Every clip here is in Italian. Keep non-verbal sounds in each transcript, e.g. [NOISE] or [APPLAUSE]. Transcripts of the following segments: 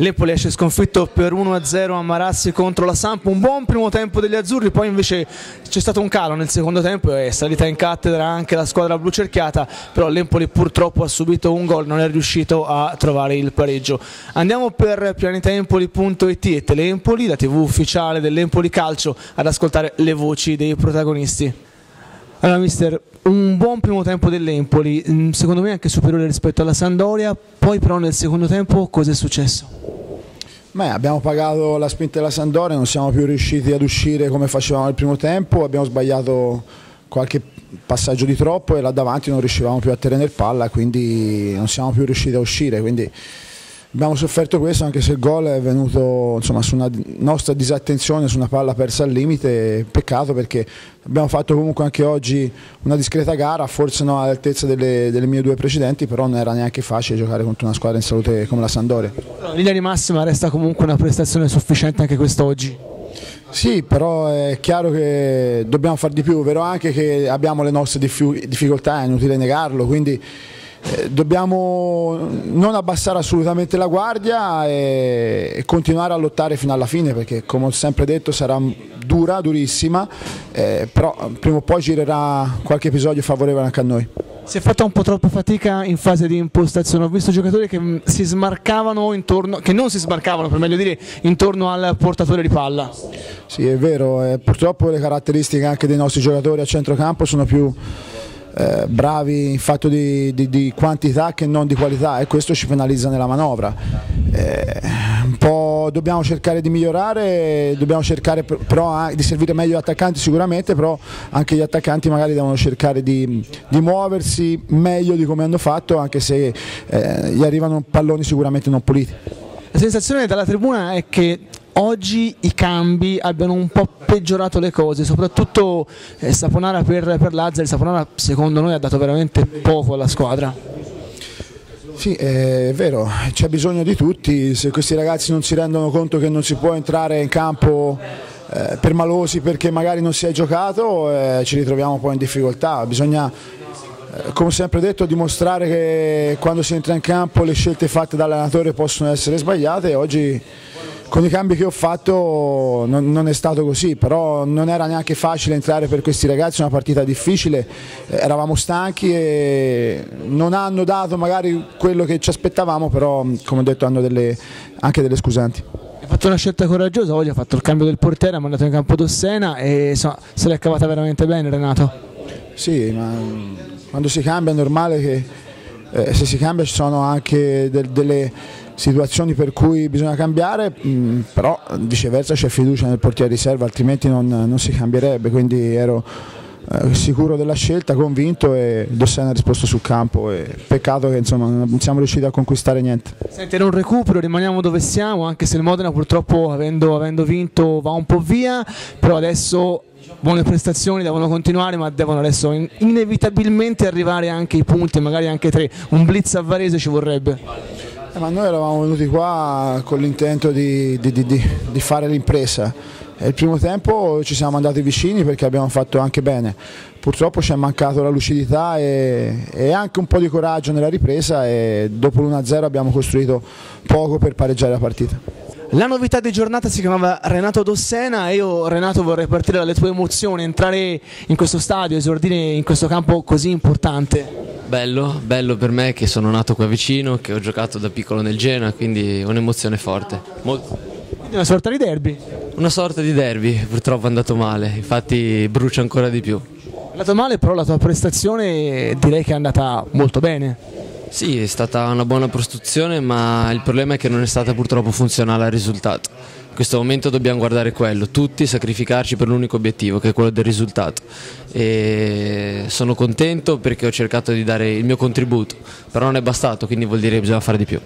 L'Empoli esce sconfitto per 1-0 a Marazzi contro la Samp, un buon primo tempo degli azzurri, poi invece c'è stato un calo nel secondo tempo e è salita in cattedra anche la squadra blu cerchiata, però l'Empoli purtroppo ha subito un gol, non è riuscito a trovare il pareggio. Andiamo per pianetaempoli.it e Teleempoli, la tv ufficiale dell'Empoli Calcio, ad ascoltare le voci dei protagonisti. Allora mister, un buon primo tempo dell'Empoli, mm, secondo me anche superiore rispetto alla Sandoria, poi però nel secondo tempo cosa è successo? Beh, abbiamo pagato la spinta della Sandoria, non siamo più riusciti ad uscire come facevamo nel primo tempo, abbiamo sbagliato qualche passaggio di troppo e là davanti non riuscivamo più a tenere palla, quindi non siamo più riusciti a uscire. Quindi abbiamo sofferto questo anche se il gol è venuto insomma, su una nostra disattenzione su una palla persa al limite, peccato perché abbiamo fatto comunque anche oggi una discreta gara, forse non all'altezza delle, delle, mie due precedenti, però non era neanche facile giocare contro una squadra in salute come la Sandoria. In linea di massima resta comunque una prestazione sufficiente anche quest'oggi? Sì, però è chiaro che dobbiamo fare di più, vero anche che abbiamo le nostre difficoltà, è inutile negarlo, quindi dobbiamo non abbassare assolutamente la guardia e, continuare a lottare fino alla fine perché come ho sempre detto sarà dura, durissima, eh, però prima o poi girerà qualche episodio favorevole anche a noi. Si è fatta un po' troppa fatica in fase di impostazione, ho visto giocatori che mm, si smarcavano intorno, che non si smarcavano per meglio dire, intorno al portatore di palla. Sì è vero, eh, purtroppo le caratteristiche anche dei nostri giocatori a centrocampo sono più eh, bravi in fatto di, di, di, quantità che non di qualità e questo ci penalizza nella manovra. Eh, un po' dobbiamo cercare di migliorare, dobbiamo cercare però di servire meglio gli attaccanti sicuramente, però anche gli attaccanti magari devono cercare di, di muoversi meglio di come hanno fatto anche se eh, gli arrivano palloni sicuramente non puliti. La sensazione dalla tribuna è che oggi i cambi abbiano un po' peggiorato le cose, soprattutto eh, Saponara per, per Lazzari, Saponara secondo noi ha dato veramente poco alla squadra. Sì, è vero, c'è bisogno di tutti, se questi ragazzi non si rendono conto che non si può entrare in campo eh, per malosi perché magari non si è giocato, eh, ci ritroviamo poi in difficoltà, bisogna eh, come sempre detto dimostrare che quando si entra in campo le scelte fatte dall'allenatore possono essere sbagliate. E oggi con i cambi che ho fatto non, non, è stato così, però non era neanche facile entrare per questi ragazzi, una partita difficile, eh, eravamo stanchi e non hanno dato magari quello che ci aspettavamo, però come ho detto hanno delle, anche delle scusanti. Ha fatto una scelta coraggiosa, oggi ha fatto il cambio del portiere, ha mandato in campo Dossena e insomma, se l'è cavata veramente bene Renato. Sì, ma quando si cambia è normale che eh, se si cambia ci sono anche del, delle situazioni per cui bisogna cambiare, mm, però viceversa c'è fiducia nel portiere riserva, altrimenti non, non si cambierebbe, quindi ero eh, sicuro della scelta, convinto e Dossena ha risposto sul campo e peccato che insomma, non siamo riusciti a conquistare niente. Senti, era un recupero, rimaniamo dove siamo, anche se il Modena purtroppo avendo, avendo vinto va un po' via, però adesso buone prestazioni devono continuare ma devono adesso inevitabilmente arrivare anche i punti, magari anche tre, un blitz a Varese ci vorrebbe. Eh, ma noi eravamo venuti qua con l'intento di, di, di, di fare l'impresa. Il primo tempo ci siamo andati vicini perché abbiamo fatto anche bene. Purtroppo ci è mancato la lucidità e, e anche un po' di coraggio nella ripresa e dopo l'1-0 abbiamo costruito poco per pareggiare la partita. La novità di giornata si chiamava Renato Dossena e io Renato vorrei partire dalle tue emozioni, entrare in questo stadio, esordire in questo campo così importante. Bello, bello per me che sono nato qua vicino, che ho giocato da piccolo nel Genoa, quindi un'emozione forte. Molto. Quindi una sorta di derby? Una sorta di derby, purtroppo è andato male, infatti brucia ancora di più. È andato male, però la tua prestazione direi che è andata molto bene. Sì, è stata una buona prestazione, ma il problema è che non è stata purtroppo funzionale al risultato questo momento dobbiamo guardare quello, tutti sacrificarci per l'unico obiettivo che è quello del risultato. E sono contento perché ho cercato di dare il mio contributo, però non è bastato, quindi vuol dire che bisogna fare di più.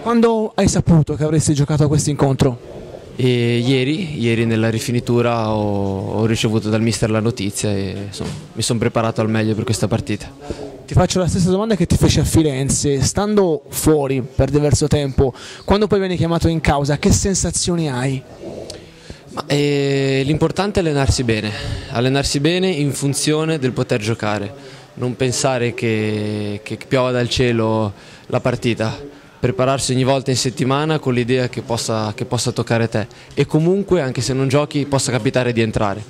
Quando hai saputo che avresti giocato a questo incontro? E ieri, ieri, nella rifinitura ho, ho, ricevuto dal mister la notizia e insomma, mi sono preparato al meglio per questa partita. Ti faccio la stessa domanda che ti feci a Firenze, stando fuori per diverso tempo, quando poi vieni chiamato in causa, che sensazioni hai? Eh, l'importante è allenarsi bene, allenarsi bene in funzione del poter giocare, non pensare che, che piova dal cielo la partita, prepararsi ogni volta in settimana con l'idea che possa, che possa toccare te e comunque anche se non giochi possa capitare di entrare.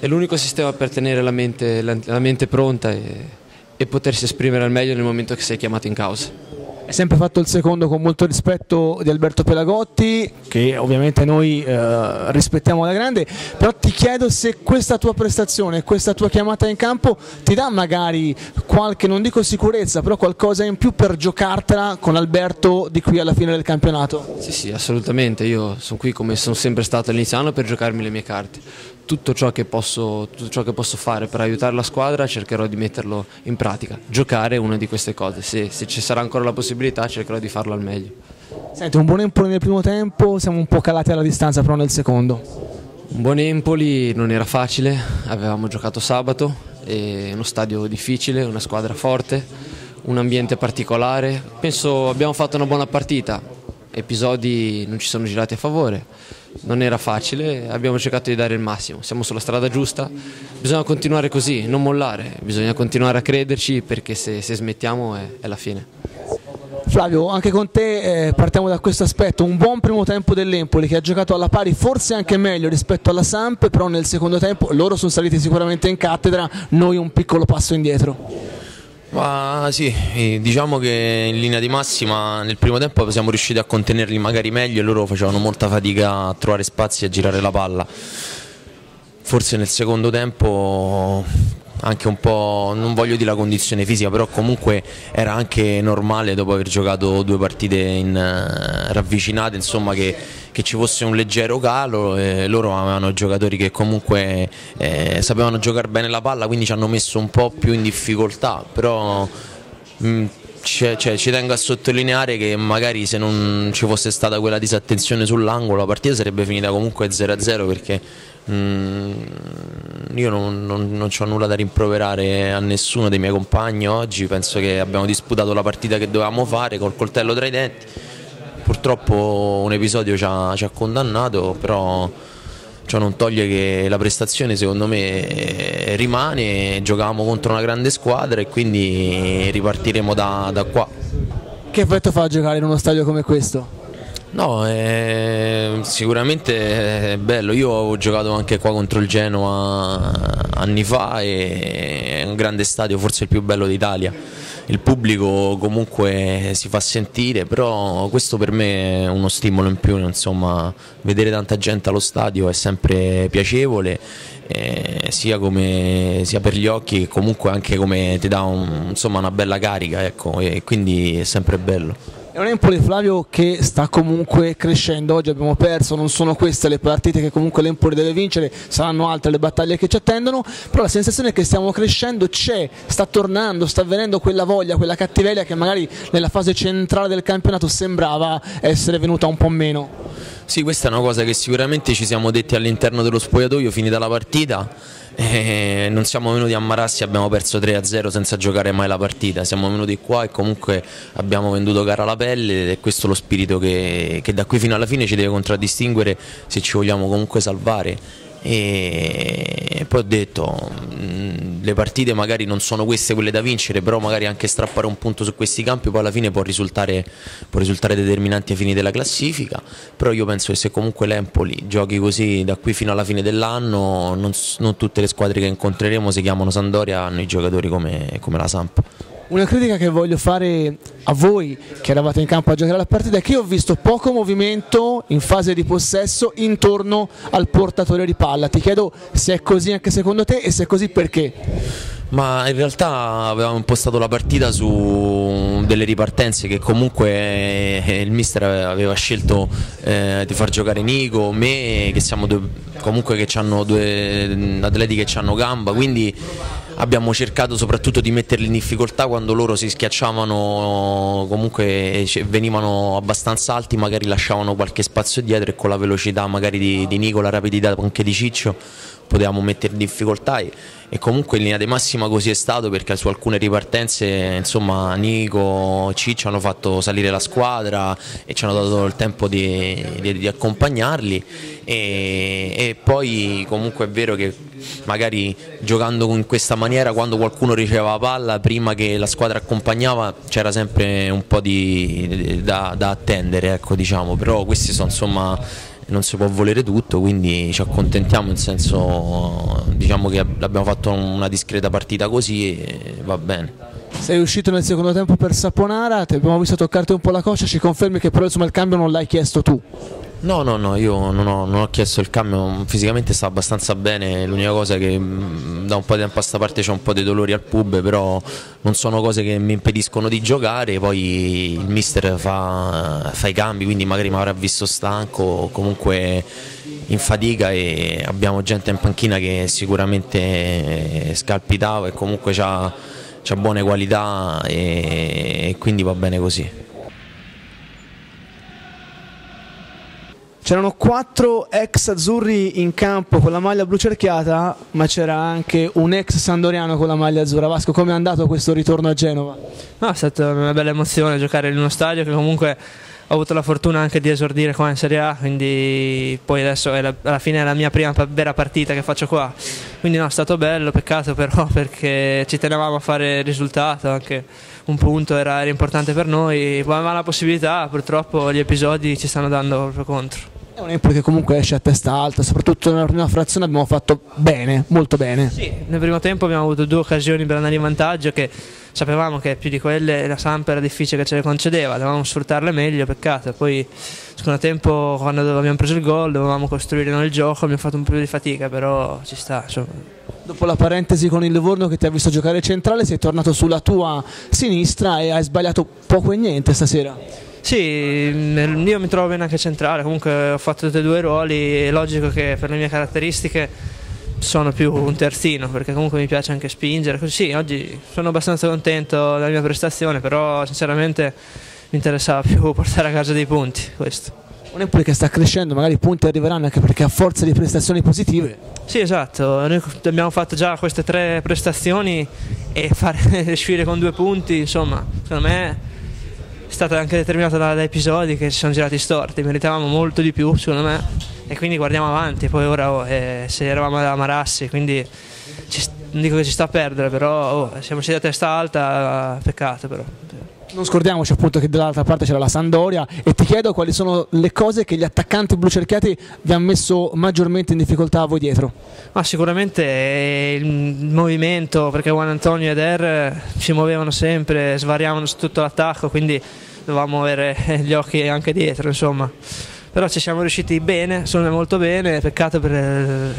È l'unico sistema per tenere la mente, la, mente pronta e, e potersi esprimere al meglio nel momento che sei chiamato in causa. Hai sempre fatto il secondo con molto rispetto di Alberto Pelagotti, che ovviamente noi eh, rispettiamo alla grande, però ti chiedo se questa tua prestazione, questa tua chiamata in campo ti dà magari qualche, non dico sicurezza, però qualcosa in più per giocartela con Alberto di qui alla fine del campionato? Sì, sì, assolutamente, io sono qui come sono sempre stato all'inizio anno per giocarmi le mie carte tutto ciò, posso, tutto ciò, che posso, fare per aiutare la squadra cercherò di metterlo in pratica. Giocare è una di queste cose, se, se ci sarà ancora la possibilità cercherò di farlo al meglio. Senti, un buon Empoli nel primo tempo, siamo un po' calati alla distanza però nel secondo. Un buon Empoli non era facile, avevamo giocato sabato, è uno stadio difficile, una squadra forte, un ambiente particolare. Penso abbiamo fatto una buona partita, episodi non ci sono girati a favore non era facile, abbiamo cercato di dare il massimo, siamo sulla strada giusta, bisogna continuare così, non mollare, bisogna continuare a crederci perché se, se smettiamo è, è, la fine. Flavio, anche con te eh, partiamo da questo aspetto, un buon primo tempo dell'Empoli che ha giocato alla pari, forse anche meglio rispetto alla Samp, però nel secondo tempo loro sono saliti sicuramente in cattedra, noi un piccolo passo indietro. Ma sì, diciamo che in linea di massima nel primo tempo siamo riusciti a contenerli magari meglio e loro facevano molta fatica a trovare spazi e a girare la palla. Forse nel secondo tempo anche un po', non voglio dire la condizione fisica, però comunque era anche normale dopo aver giocato due partite in, uh, ravvicinate, insomma che, che, ci fosse un leggero calo, eh, loro avevano giocatori che comunque eh, sapevano giocare bene la palla, quindi ci hanno messo un po' più in difficoltà, però mh, mm, cioè, ci tengo a sottolineare che magari se non ci fosse stata quella disattenzione sull'angolo la partita sarebbe finita comunque 0-0 perché Mm, io non, non, non ho nulla da rimproverare a nessuno dei miei compagni oggi, penso che abbiamo disputato la partita che dovevamo fare col coltello tra i denti. Purtroppo un episodio ci ha, ci ha condannato, però ciò non toglie che la prestazione secondo me rimane, giocavamo contro una grande squadra e quindi ripartiremo da, da qua. Che effetto fa giocare in uno stadio come questo? No, eh, sicuramente è bello. Io ho giocato anche qua contro il Genoa anni fa e è un grande stadio, forse il più bello d'Italia. Il pubblico comunque si fa sentire, però questo per me è uno stimolo in più, insomma, vedere tanta gente allo stadio è sempre piacevole, eh, sia, come, sia, per gli occhi che comunque anche come ti dà un, insomma, una bella carica, ecco, e quindi è sempre bello. È un Empoli Flavio che sta comunque crescendo, oggi abbiamo perso, non sono queste le partite che comunque l'Empoli deve vincere, saranno altre le battaglie che ci attendono, però la sensazione è che stiamo crescendo, c'è, sta tornando, sta avvenendo quella voglia, quella cattiveria che magari nella fase centrale del campionato sembrava essere venuta un po' meno. Sì, questa è una cosa che sicuramente ci siamo detti all'interno dello spogliatoio finita la partita eh, non siamo venuti a Marassi, abbiamo perso 3-0 senza giocare mai la partita, siamo venuti qua e comunque abbiamo venduto gara alla pelle ed è questo lo spirito che, che da qui fino alla fine ci deve contraddistinguere se ci vogliamo comunque salvare e poi ho detto mm, le partite magari non sono queste quelle da vincere però magari anche strappare un punto su questi campi poi alla fine può risultare, può risultare determinante ai fini della classifica. Però io penso che se comunque l'Empoli giochi così da qui fino alla fine dell'anno non, non, tutte le squadre che incontreremo si chiamano Sandoria hanno i giocatori come, come la Samp una critica che voglio fare a voi che eravate in campo a giocare la partita è che io ho visto poco movimento in fase di possesso intorno al portatore di palla. Ti chiedo se è così anche secondo te e se è così perché. Ma in realtà avevamo impostato la partita su delle ripartenze che comunque eh, il mister aveva scelto eh, di far giocare Nico, me, che siamo due, comunque che hanno due atleti che hanno gamba, quindi abbiamo cercato soprattutto di metterli in difficoltà quando loro si schiacciavano comunque venivano abbastanza alti magari lasciavano qualche spazio dietro e con la velocità magari di, di Nico, la rapidità anche di Ciccio potevamo mettere in difficoltà e, e, comunque in linea di massima così è stato perché su alcune ripartenze insomma Nico, Ciccio hanno fatto salire la squadra e ci hanno dato il tempo di, di, di accompagnarli e, e, poi comunque è vero che magari giocando in questa maniera quando qualcuno riceveva la palla, prima che la squadra accompagnava c'era sempre un po' di, da, da attendere, ecco, diciamo. però questi sono insomma non si può volere tutto, quindi ci accontentiamo, nel senso diciamo che abbiamo fatto una discreta partita così e va bene. Sei uscito nel secondo tempo per Saponara, ti abbiamo visto toccarti un po' la coscia, ci confermi che però insomma il cambio non l'hai chiesto tu? No, no, no, io non ho, non ho, chiesto il cambio, fisicamente sta abbastanza bene, l'unica cosa è che mm, da un po' di tempo a questa parte c'è un po' di dolori al pub, però non sono cose che mi impediscono di giocare, poi il mister fa, fa i cambi, quindi magari mi avrà visto stanco, comunque in fatica e abbiamo gente in panchina che sicuramente scalpitava e comunque ha buone qualità e, e quindi va bene così. C'erano quattro ex azzurri in campo con la maglia blu cerchiata, ma c'era anche un ex sandoriano con la maglia azzurra. Vasco, come è andato questo ritorno a Genova? No, è stata una bella emozione giocare in uno stadio che comunque ho avuto la fortuna anche di esordire qua in Serie A, quindi poi adesso la, alla fine è la mia prima vera partita che faccio qua. Quindi no, è stato bello, peccato però [LAUGHS] perché ci tenevamo a fare il risultato, anche un punto era, era importante per noi, ma la possibilità, purtroppo gli episodi ci stanno dando proprio contro. È un Empoli che comunque esce a testa alta, soprattutto nella prima frazione abbiamo fatto bene, molto bene. Sì, nel primo tempo abbiamo avuto due occasioni per andare in vantaggio che sapevamo che più di quelle la Samp era difficile che ce le concedeva, dovevamo sfruttarle meglio, peccato. Poi secondo tempo quando abbiamo preso il gol dovevamo costruire noi il gioco, abbiamo fatto un po' di fatica, però ci sta. Insomma. Dopo la parentesi con il Livorno che ti ha visto giocare centrale, sei tornato sulla tua sinistra e hai sbagliato poco e niente stasera. Sì, io mi trovo bene anche centrale, comunque ho fatto tutti e due i ruoli, è logico che per le mie caratteristiche sono più un terzino perché comunque mi piace anche spingere, così sì, oggi sono abbastanza contento della mia prestazione, però sinceramente mi interessava più [LAUGHS] portare a casa dei punti questo. Un Empoli che sta crescendo, magari i punti arriveranno anche perché ha forza di prestazioni positive. Sì, esatto, noi abbiamo fatto già queste tre prestazioni e fare [LAUGHS] uscire con due punti, insomma, secondo me stata anche determinata da, da, episodi che si sono girati storti, meritavamo molto di più secondo me e quindi guardiamo avanti, poi ora oh, eh, se eravamo a Marassi, quindi ci, non dico che ci sta a perdere, però oh, siamo scesi a testa alta, peccato però. Non scordiamoci appunto che dall'altra parte c'era la Sandoria e ti chiedo quali sono le cose che gli attaccanti blu cerchiati vi hanno messo maggiormente in difficoltà a voi dietro. Ma sicuramente il movimento, perché Juan Antonio ed Er si muovevano sempre, svariavano su tutto l'attacco, quindi dovevamo avere [LAUGHS] gli occhi anche dietro, insomma. Però ci siamo riusciti bene, sono molto bene, peccato per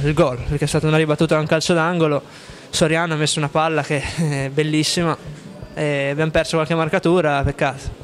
il gol, perché è stata una ribattuta da un calcio d'angolo. Soriano ha messo una palla che [LAUGHS] è bellissima e abbiamo perso qualche marcatura, peccato.